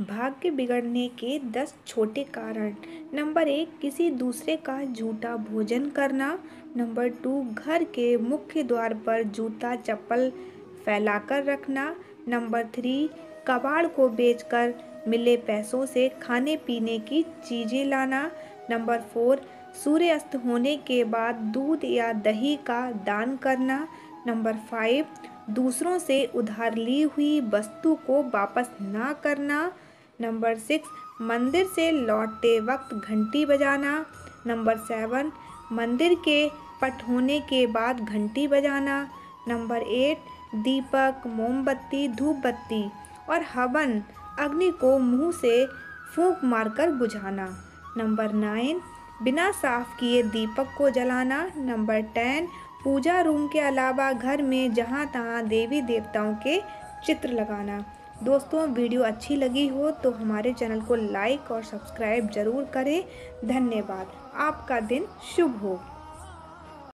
भाग्य बिगड़ने के दस छोटे कारण। नंबर एक, किसी दूसरे का झूठा भोजन करना। नंबर टू, घर के मुख्य द्वार पर जूता चप्पल फैलाकर रखना। नंबर थ्री, कबाड़ को बेचकर मिले पैसों से खाने पीने की चीज़ें लाना। नंबर फोर, सूर्यास्त होने के बाद दूध या दही का दान करना। नंबर फाइव, दूसरों से उधार ली हुई वस्तु को वापस ना करना। नंबर सिक्स, मंदिर से लौटते वक्त घंटी बजाना। नंबर सेवन, मंदिर के पट होने के बाद घंटी बजाना। नंबर एट, दीपक, मोमबत्ती धूप बत्ती और हवन, अग्नि को मुँह से फूंक मारकर बुझाना। नंबर नाइन, बिना साफ़ किए दीपक को जलाना। नंबर टेन, पूजा रूम के अलावा घर में जहाँ तहाँ देवी देवताओं के चित्र लगाना। दोस्तों, वीडियो अच्छी लगी हो तो हमारे चैनल को लाइक और सब्सक्राइब ज़रूर करें। धन्यवाद। आपका दिन शुभ हो।